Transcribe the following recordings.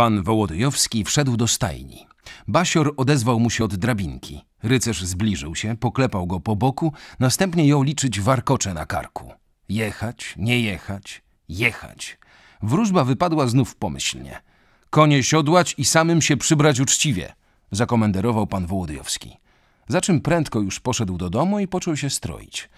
Pan Wołodyjowski wszedł do stajni. Basior odezwał mu się od drabinki. Rycerz zbliżył się, poklepał go po boku, następnie jął liczyć warkocze na karku. Jechać, nie jechać, jechać. Wróżba wypadła znów pomyślnie. Konie siodłać i samym się przybrać uczciwie, zakomenderował pan Wołodyjowski. Za czym prędko już poszedł do domu i począł się stroić.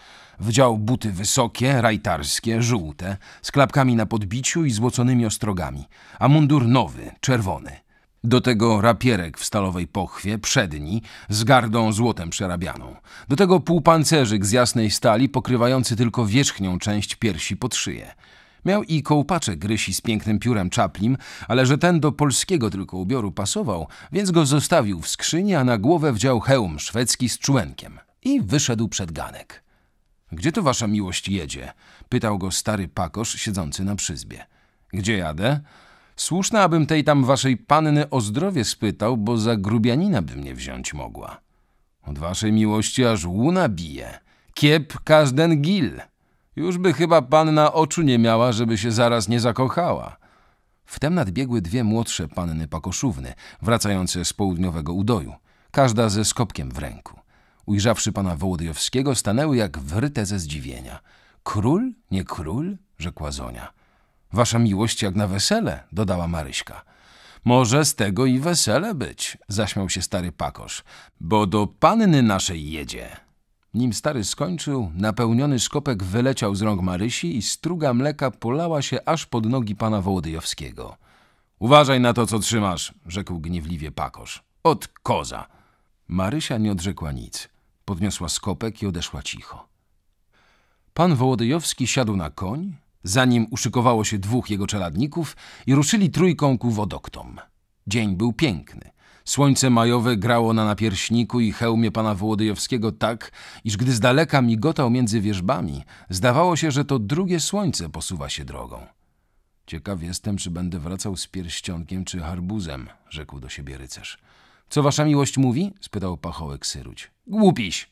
Wdział buty wysokie, rajtarskie, żółte, z klapkami na podbiciu i złoconymi ostrogami, a mundur nowy, czerwony. Do tego rapierek w stalowej pochwie, przedni, z gardą złotem przerabianą. Do tego półpancerzyk z jasnej stali, pokrywający tylko wierzchnią część piersi pod szyję. Miał i kołpaczek rysi z pięknym piórem czaplim, ale że ten do polskiego tylko ubioru pasował, więc go zostawił w skrzyni, a na głowę wdział hełm szwedzki z człenkiem. I wyszedł przed ganek. Gdzie to wasza miłość jedzie? Pytał go stary pakosz siedzący na przyzbie. Gdzie jadę? Słuszna, abym tej tam waszej panny o zdrowie spytał, bo za grubianina by mnie wziąć mogła. Od waszej miłości aż łuna bije. Kiep każden gil. Już by chyba panna oczu nie miała, żeby się zaraz nie zakochała. Wtem nadbiegły dwie młodsze panny pakoszówny, wracające z południowego udoju, każda ze skopkiem w ręku. Ujrzawszy pana Wołodyjowskiego, stanęły jak wryte ze zdziwienia. Król? Nie król? rzekła Zonia. Wasza miłość jak na wesele, dodała Maryśka. Może z tego i wesele być, zaśmiał się stary pakosz, bo do panny naszej jedzie. Nim stary skończył, napełniony skopek wyleciał z rąk Marysi i struga mleka polała się aż pod nogi pana Wołodyjowskiego. Uważaj na to, co trzymasz, rzekł gniewliwie pakosz. Od koza. Marysia nie odrzekła nic. Podniosła skopek i odeszła cicho. Pan Wołodyjowski siadł na koń, za nim uszykowało się dwóch jego czeladników i ruszyli trójką ku wodoktom. Dzień był piękny. Słońce majowe grało na napierśniku i hełmie pana Wołodyjowskiego tak, iż gdy z daleka migotał między wierzbami, zdawało się, że to drugie słońce posuwa się drogą. Ciekaw jestem, czy będę wracał z pierścionkiem czy harbuzem, rzekł do siebie rycerz. Co wasza miłość mówi? spytał pachołek Syruć. Głupiś!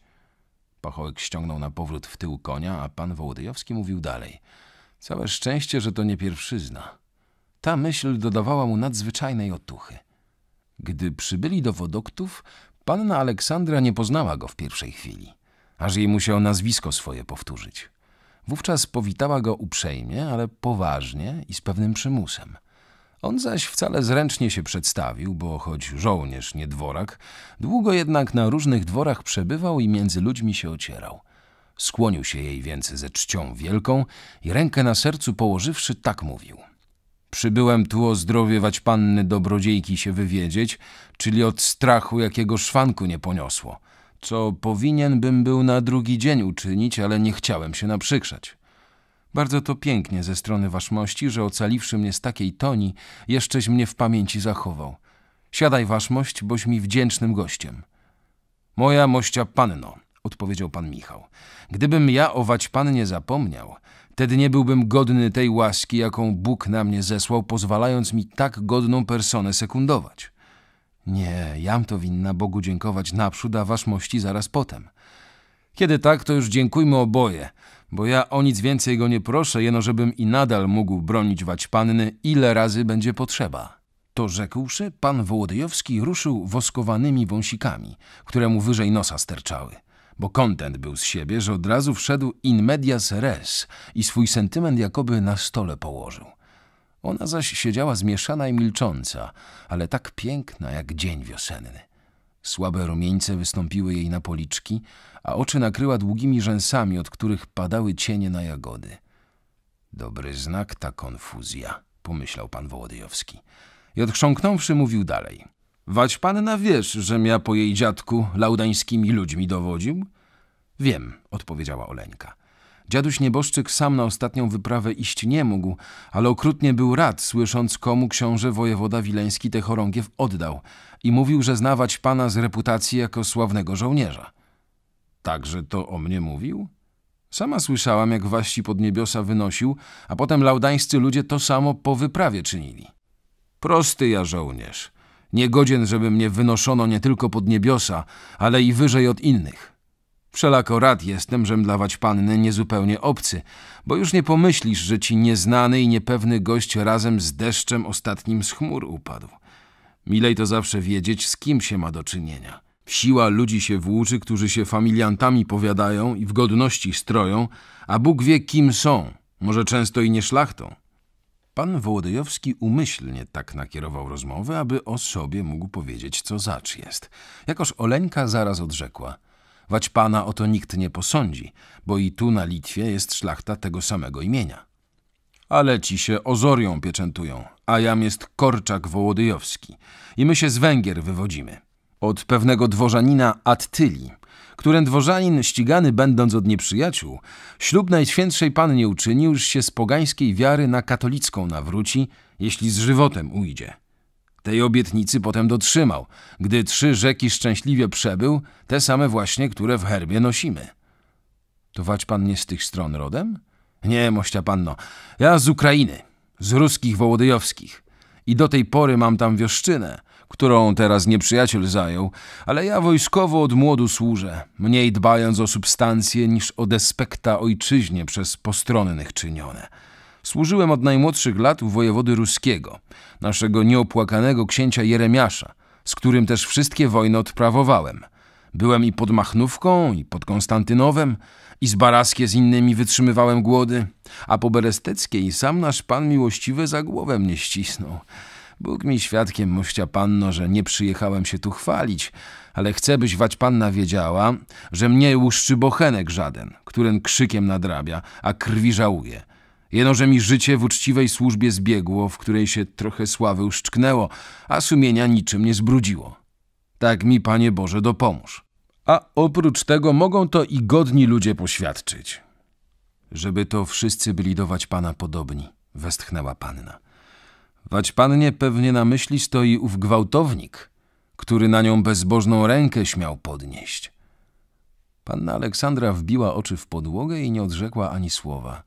Pachołek ściągnął na powrót w tył konia, a pan Wołodyjowski mówił dalej. Całe szczęście, że to nie pierwszyzna. Ta myśl dodawała mu nadzwyczajnej otuchy. Gdy przybyli do wodoktów, panna Aleksandra nie poznała go w pierwszej chwili, aż jej musiał nazwisko swoje powtórzyć. Wówczas powitała go uprzejmie, ale poważnie i z pewnym przymusem. On zaś wcale zręcznie się przedstawił, bo choć żołnierz, nie dworak, długo jednak na różnych dworach przebywał i między ludźmi się ocierał. Skłonił się jej więc ze czcią wielką i rękę na sercu położywszy, tak mówił. Przybyłem tu o zdrowie panny dobrodziejki się wywiedzieć, czyli od strachu jakiego szwanku nie poniosło, co powinien bym był na drugi dzień uczynić, ale nie chciałem się naprzykrzać. Bardzo to pięknie ze strony waszmości, że ocaliwszy mnie z takiej toni, jeszcześ mnie w pamięci zachował. Siadaj, waszmość, boś mi wdzięcznym gościem. Moja mościa panno, odpowiedział pan Michał. Gdybym ja o pannie zapomniał, wtedy nie byłbym godny tej łaski, jaką Bóg na mnie zesłał, pozwalając mi tak godną personę sekundować. Nie, jam to winna Bogu dziękować naprzód, a waszmości zaraz potem. Kiedy tak, to już dziękujmy oboje, bo ja o nic więcej go nie proszę, jeno żebym i nadal mógł bronić panny, ile razy będzie potrzeba. To rzekłszy, pan Wołodyjowski ruszył woskowanymi wąsikami, które mu wyżej nosa sterczały bo kontent był z siebie, że od razu wszedł in medias res i swój sentyment jakoby na stole położył. Ona zaś siedziała zmieszana i milcząca, ale tak piękna jak dzień wiosenny. Słabe rumieńce wystąpiły jej na policzki, a oczy nakryła długimi rzęsami, od których padały cienie na jagody. Dobry znak ta konfuzja, pomyślał pan Wołodyjowski. I odchrząknąwszy mówił dalej. Wać panna wiesz, żem ja po jej dziadku laudańskimi ludźmi dowodził? Wiem, odpowiedziała Oleńka. Dziaduś nieboszczyk sam na ostatnią wyprawę iść nie mógł, ale okrutnie był rad, słysząc komu książę wojewoda wileński te chorągiew oddał i mówił, że znawać pana z reputacji jako sławnego żołnierza. Także to o mnie mówił? Sama słyszałam, jak waści pod niebiosa wynosił, a potem laudańscy ludzie to samo po wyprawie czynili. Prosty ja żołnierz. Niegodzien, żeby mnie wynoszono nie tylko pod niebiosa, ale i wyżej od innych. Wszelako rad jestem, żem dla Waćpanny niezupełnie obcy, bo już nie pomyślisz, że ci nieznany i niepewny gość razem z deszczem ostatnim z chmur upadł. Milej to zawsze wiedzieć, z kim się ma do czynienia. Siła ludzi się włóczy, którzy się familiantami powiadają i w godności stroją, a Bóg wie, kim są, może często i nie szlachtą. Pan Wołodyjowski umyślnie tak nakierował rozmowę, aby o sobie mógł powiedzieć, co zacz jest. Jakoż Oleńka zaraz odrzekła – Wać pana o to nikt nie posądzi, bo i tu na Litwie jest szlachta tego samego imienia. Ale ci się Ozorią pieczętują, a jam jest Korczak Wołodyjowski i my się z Węgier wywodzimy. Od pewnego dworzanina Attyli, którym dworzanin ścigany będąc od nieprzyjaciół, ślub Najświętszej Pannie uczynił, już się z pogańskiej wiary na katolicką nawróci, jeśli z żywotem ujdzie. Tej obietnicy potem dotrzymał, gdy trzy rzeki szczęśliwie przebył, te same właśnie, które w herbie nosimy. To wać pan nie z tych stron rodem? Nie, mościa panno, ja z Ukrainy, z ruskich wołodyjowskich. I do tej pory mam tam wioszczynę, którą teraz nieprzyjaciel zajął, ale ja wojskowo od młodu służę, mniej dbając o substancje niż o despekta ojczyźnie przez postronnych czynione. Służyłem od najmłodszych lat u wojewody ruskiego, naszego nieopłakanego księcia Jeremiasza, z którym też wszystkie wojny odprawowałem. Byłem i pod Machnówką, i pod Konstantynowem, i z Baraskie z innymi wytrzymywałem głody, a po Beresteckiej sam nasz pan miłościwy za głowę mnie ścisnął. Bóg mi świadkiem, mościa panno, że nie przyjechałem się tu chwalić, ale chcę, byś wać panna wiedziała, że mnie łuszczy bochenek żaden, którym krzykiem nadrabia, a krwi żałuje. Jeno, że mi życie w uczciwej służbie zbiegło, w której się trochę sławy uszczknęło, a sumienia niczym nie zbrudziło. Tak mi, Panie Boże, dopomóż. A oprócz tego mogą to i godni ludzie poświadczyć. Żeby to wszyscy byli do Pana podobni, westchnęła panna. Wać pannie pewnie na myśli stoi ów gwałtownik, który na nią bezbożną rękę śmiał podnieść. Panna Aleksandra wbiła oczy w podłogę i nie odrzekła ani słowa.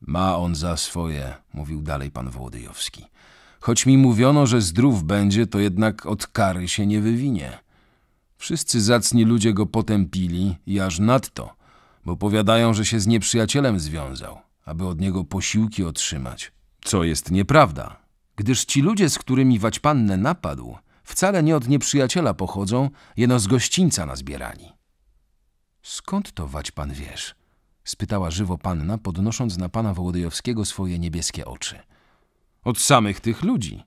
Ma on za swoje, mówił dalej pan Wołodyjowski. Choć mi mówiono, że zdrów będzie, to jednak od kary się nie wywinie. Wszyscy zacni ludzie go potępili i aż nadto, bo powiadają, że się z nieprzyjacielem związał, aby od niego posiłki otrzymać. Co jest nieprawda, gdyż ci ludzie, z którymi Waćpannę napadł, wcale nie od nieprzyjaciela pochodzą, jeno z gościńca nazbierali. Skąd to Waćpan wiesz? spytała żywo panna, podnosząc na pana Wołodyjowskiego swoje niebieskie oczy. Od samych tych ludzi.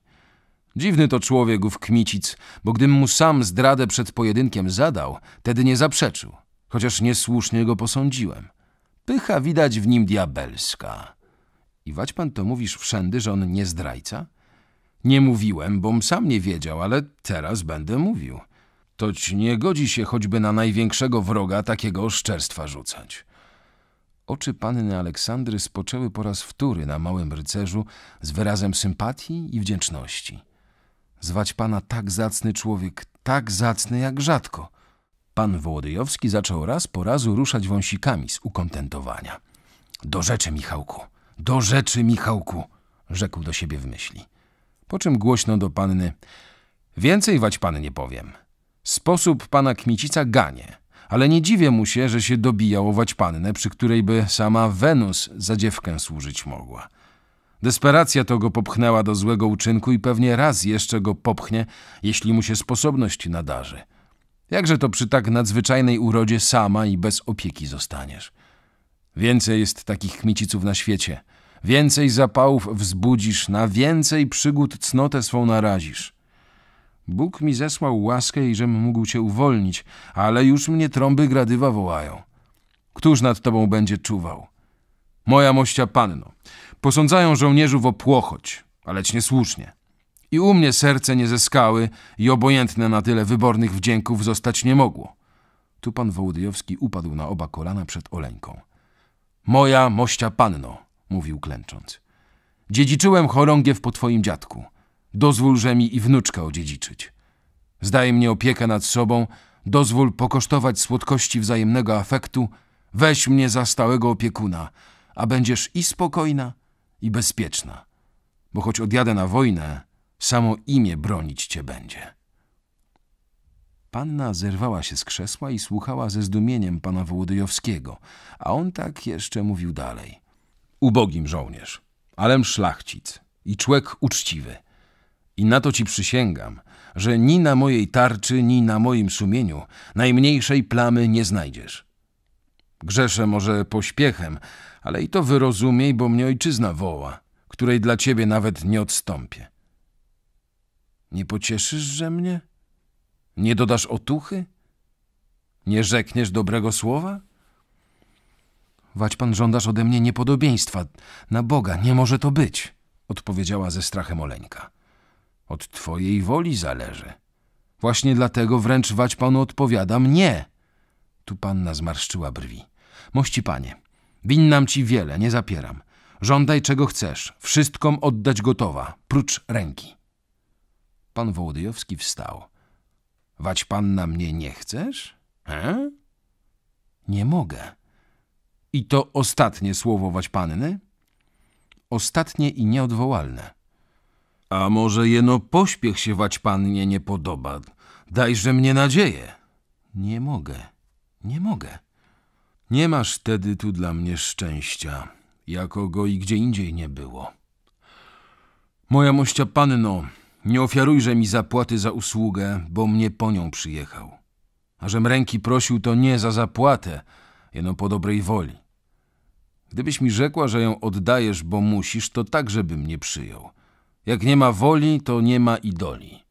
Dziwny to człowiek ów kmicic, bo gdym mu sam zdradę przed pojedynkiem zadał, tedy nie zaprzeczył, chociaż niesłusznie go posądziłem. Pycha widać w nim diabelska. I pan to mówisz wszędy, że on nie zdrajca? Nie mówiłem, bom sam nie wiedział, ale teraz będę mówił. Toć nie godzi się choćby na największego wroga takiego oszczerstwa rzucać. Oczy panny Aleksandry spoczęły po raz wtóry na małym rycerzu z wyrazem sympatii i wdzięczności. Zwać pana tak zacny człowiek, tak zacny jak rzadko. Pan Wołodyjowski zaczął raz po razu ruszać wąsikami z ukontentowania. Do rzeczy, Michałku, do rzeczy, Michałku, rzekł do siebie w myśli. Po czym głośno do panny, więcej wać pan nie powiem. Sposób pana Kmicica ganie – ale nie dziwię mu się, że się dobijał ować pannę, przy której by sama Wenus za dziewkę służyć mogła. Desperacja to go popchnęła do złego uczynku i pewnie raz jeszcze go popchnie, jeśli mu się sposobność nadarzy. Jakże to przy tak nadzwyczajnej urodzie sama i bez opieki zostaniesz? Więcej jest takich kmiciców na świecie. Więcej zapałów wzbudzisz, na więcej przygód cnotę swą narazisz. Bóg mi zesłał łaskę i żem mógł cię uwolnić, ale już mnie trąby gradywa wołają. Któż nad tobą będzie czuwał? Moja mościa panno, posądzają żołnierzów o płochoć, aleć niesłusznie. I u mnie serce nie ze skały i obojętne na tyle wybornych wdzięków zostać nie mogło. Tu pan Wołodyjowski upadł na oba kolana przed Oleńką. Moja mościa panno, mówił klęcząc. Dziedziczyłem chorągiew po twoim dziadku – Dozwól, że mi i wnuczka odziedziczyć. Zdaj mnie opiekę nad sobą, dozwól pokosztować słodkości wzajemnego afektu, weź mnie za stałego opiekuna, a będziesz i spokojna, i bezpieczna, bo choć odjadę na wojnę, samo imię bronić cię będzie. Panna zerwała się z krzesła i słuchała ze zdumieniem pana Wołodyjowskiego, a on tak jeszcze mówił dalej. Ubogim żołnierz, alem szlachcic i człek uczciwy. I na to ci przysięgam, że ni na mojej tarczy, ni na moim sumieniu najmniejszej plamy nie znajdziesz. Grzeszę może pośpiechem, ale i to wyrozumiej, bo mnie ojczyzna woła, której dla ciebie nawet nie odstąpię. Nie pocieszysz, że mnie? Nie dodasz otuchy? Nie rzekniesz dobrego słowa? Wać pan żądasz ode mnie niepodobieństwa. Na Boga, nie może to być, odpowiedziała ze strachem Oleńka. Od twojej woli zależy. Właśnie dlatego wręcz wać panu odpowiadam nie. Tu panna zmarszczyła brwi. Mości panie, winnam ci wiele, nie zapieram. Żądaj czego chcesz, wszystkom oddać gotowa, prócz ręki. Pan Wołodyjowski wstał. Wać pan na mnie nie chcesz? He? Nie mogę. I to ostatnie słowo wać panny? Ostatnie i nieodwołalne. A może jeno pośpiech się wać pannie nie podoba? Dajże mnie nadzieję. Nie mogę, nie mogę. Nie masz wtedy tu dla mnie szczęścia, jako go i gdzie indziej nie było. Moja mościa panno, nie ofiarujże mi zapłaty za usługę, bo mnie po nią przyjechał. A żem ręki prosił, to nie za zapłatę, jeno po dobrej woli. Gdybyś mi rzekła, że ją oddajesz, bo musisz, to także bym nie przyjął. Jak nie ma woli, to nie ma idoli.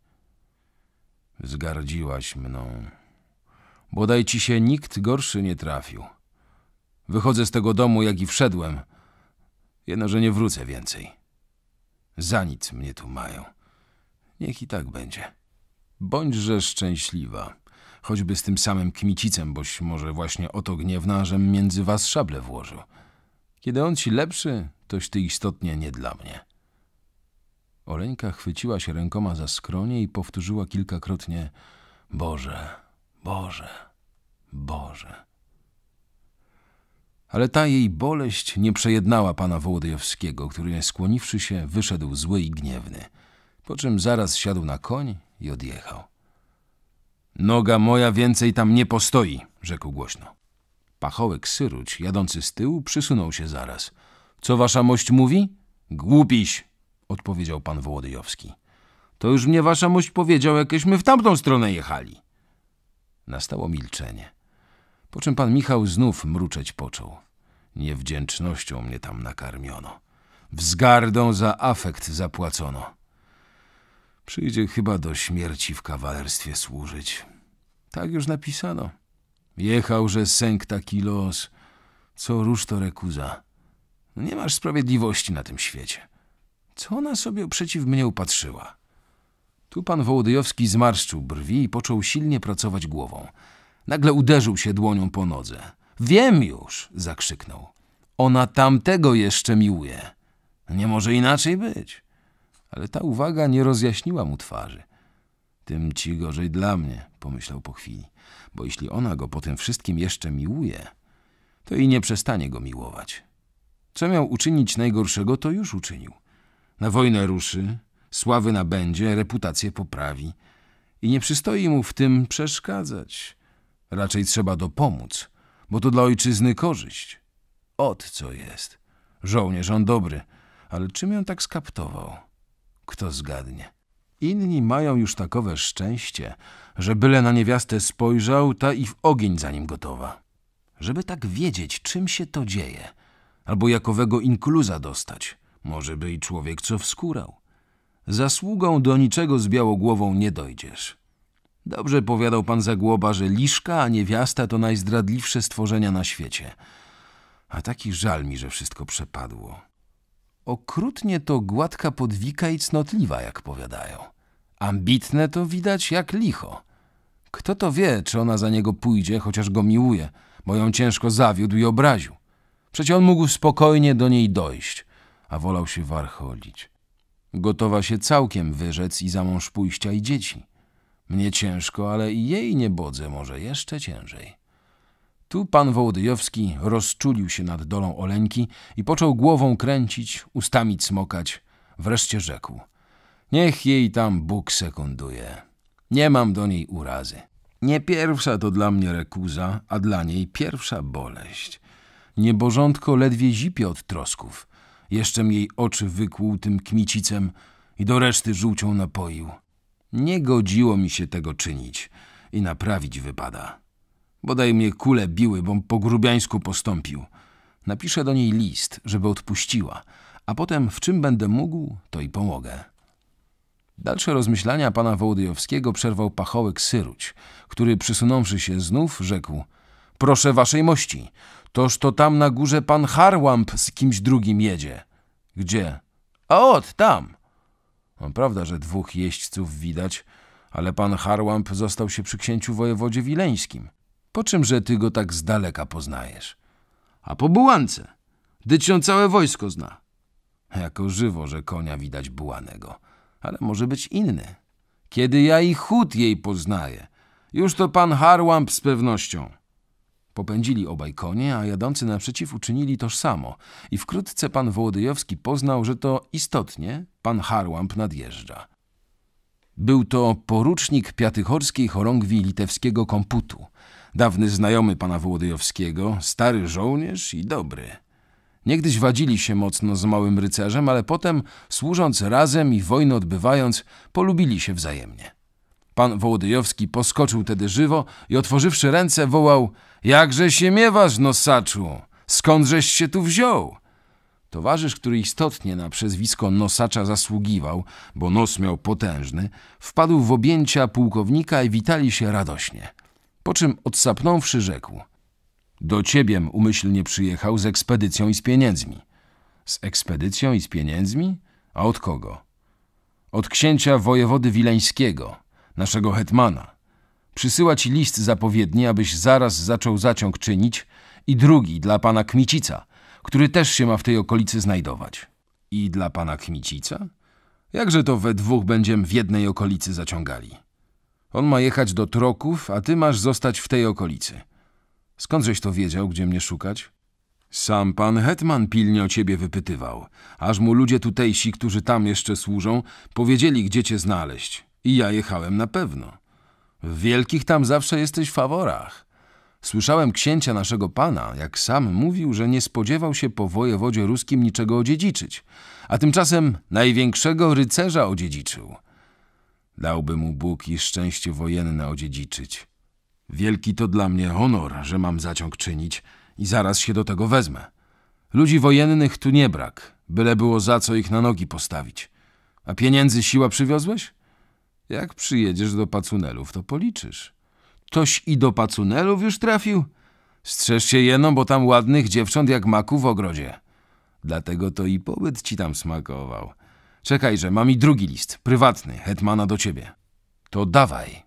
Zgardziłaś mną. Bodaj ci się nikt gorszy nie trafił. Wychodzę z tego domu, jak i wszedłem. Jedno, że nie wrócę więcej. Za nic mnie tu mają. Niech i tak będzie. Bądźże szczęśliwa, choćby z tym samym kmicicem, boś może właśnie o to gniewna, żem między was szable włożył. Kiedy on ci lepszy, toś ty istotnie nie dla mnie. Oleńka chwyciła się rękoma za skronie i powtórzyła kilkakrotnie Boże, Boże, Boże. Ale ta jej boleść nie przejednała pana Wołodyjowskiego, który skłoniwszy się wyszedł zły i gniewny, po czym zaraz siadł na koń i odjechał. Noga moja więcej tam nie postoi, rzekł głośno. Pachołek Syruć, jadący z tyłu, przysunął się zaraz. Co wasza mość mówi? Głupiś, odpowiedział pan Wołodyjowski. To już mnie wasza mość powiedział, jakieśmy w tamtą stronę jechali. Nastało milczenie. Po czym pan Michał znów mruczeć począł. Niewdzięcznością mnie tam nakarmiono. Wzgardą za afekt zapłacono. Przyjdzie chyba do śmierci w kawalerstwie służyć. Tak już napisano. Jechał, że sęk taki los. Co róż to rekuza. No nie masz sprawiedliwości na tym świecie. Co ona sobie przeciw mnie upatrzyła? Tu pan Wołodyjowski zmarszczył brwi i począł silnie pracować głową. Nagle uderzył się dłonią po nodze. Wiem już, zakrzyknął. Ona tamtego jeszcze miłuje. Nie może inaczej być. Ale ta uwaga nie rozjaśniła mu twarzy. Tym ci gorzej dla mnie, pomyślał po chwili, bo jeśli ona go po tym wszystkim jeszcze miłuje, to i nie przestanie go miłować. Co miał uczynić najgorszego, to już uczynił. Na wojnę ruszy, sławy nabędzie, reputację poprawi i nie przystoi mu w tym przeszkadzać. Raczej trzeba dopomóc, bo to dla ojczyzny korzyść. Ot co jest. Żołnierz on dobry, ale czym ją tak skaptował? Kto zgadnie? Inni mają już takowe szczęście, że byle na niewiastę spojrzał, ta i w ogień za nim gotowa. Żeby tak wiedzieć, czym się to dzieje, albo jakowego inkluza dostać, może by i człowiek co wskórał. Zasługą do niczego z białogłową nie dojdziesz. Dobrze powiadał pan Zagłoba, że liszka, a niewiasta to najzdradliwsze stworzenia na świecie. A taki żal mi, że wszystko przepadło. Okrutnie to gładka podwika i cnotliwa, jak powiadają. Ambitne to widać jak licho. Kto to wie, czy ona za niego pójdzie, chociaż go miłuje, bo ją ciężko zawiódł i obraził. Przecie on mógł spokojnie do niej dojść, a wolał się warcholić. Gotowa się całkiem wyrzec i za mąż pójścia i dzieci. Mnie ciężko, ale i jej nie bodzę, może jeszcze ciężej. Tu pan Wołodyjowski rozczulił się nad dolą Oleńki i począł głową kręcić, ustami cmokać. Wreszcie rzekł. Niech jej tam Bóg sekunduje. Nie mam do niej urazy. Nie pierwsza to dla mnie rekuza, a dla niej pierwsza boleść. Niebożątko ledwie zipie od trosków. Jeszcze jej oczy wykłuł tym kmicicem i do reszty żółcią napoił. Nie godziło mi się tego czynić i naprawić wypada. Bodaj mnie kule biły, bom po grubiańsku postąpił. Napiszę do niej list, żeby odpuściła, a potem w czym będę mógł, to i pomogę. Dalsze rozmyślania pana Wołodyjowskiego przerwał pachołek Syruć, który przysunąwszy się znów, rzekł – Proszę waszej mości, toż to tam na górze pan Harłamp z kimś drugim jedzie. – Gdzie? – A ot, tam. No, prawda, że dwóch jeźdźców widać, ale pan Harłamp został się przy księciu wojewodzie wileńskim. Po czymże ty go tak z daleka poznajesz? A po bułance. Dyć ją całe wojsko zna. Jako żywo, że konia widać bułanego. Ale może być inny. Kiedy ja i chód jej poznaję. Już to pan Harłamp z pewnością. Popędzili obaj konie, a jadący naprzeciw uczynili toż samo i wkrótce pan Wołodyjowski poznał, że to istotnie pan Harłamp nadjeżdża. Był to porucznik piatychorskiej chorągwi litewskiego komputu, dawny znajomy pana Wołodyjowskiego, stary żołnierz i dobry. Niegdyś wadzili się mocno z małym rycerzem, ale potem, służąc razem i wojnę odbywając, polubili się wzajemnie. Pan Wołodyjowski poskoczył tedy żywo i otworzywszy ręce wołał – Jakże się miewasz, nosaczu? Skądżeś się tu wziął? Towarzysz, który istotnie na przezwisko nosacza zasługiwał, bo nos miał potężny, wpadł w objęcia pułkownika i witali się radośnie. Po czym odsapnąwszy rzekł – Do ciebiem umyślnie przyjechał z ekspedycją i z pieniędzmi. Z ekspedycją i z pieniędzmi? A od kogo? Od księcia wojewody wileńskiego – naszego hetmana. Przysyła ci list zapowiedni, abyś zaraz zaczął zaciąg czynić i drugi dla pana Kmicica, który też się ma w tej okolicy znajdować. I dla pana Kmicica? Jakże to we dwóch będziemy w jednej okolicy zaciągali? On ma jechać do Troków, a ty masz zostać w tej okolicy. Skądżeś to wiedział, gdzie mnie szukać? Sam pan hetman pilnie o ciebie wypytywał, aż mu ludzie tutejsi, którzy tam jeszcze służą, powiedzieli, gdzie cię znaleźć. I ja jechałem na pewno. W wielkich tam zawsze jesteś w faworach. Słyszałem księcia naszego pana, jak sam mówił, że nie spodziewał się po wojewodzie ruskim niczego odziedziczyć, a tymczasem największego rycerza odziedziczył. Dałby mu Bóg i szczęście wojenne odziedziczyć. Wielki to dla mnie honor, że mam zaciąg czynić i zaraz się do tego wezmę. Ludzi wojennych tu nie brak, byle było za co ich na nogi postawić. A pieniędzy siła przywiozłeś? Jak przyjedziesz do pacunelów, to policzysz. Toś i do pacunelów już trafił? Strzeż się jeno, bo tam ładnych dziewcząt jak maku w ogrodzie. Dlatego to i pobyt ci tam smakował. Czekaj, że mam i drugi list, prywatny, hetmana do ciebie. To dawaj.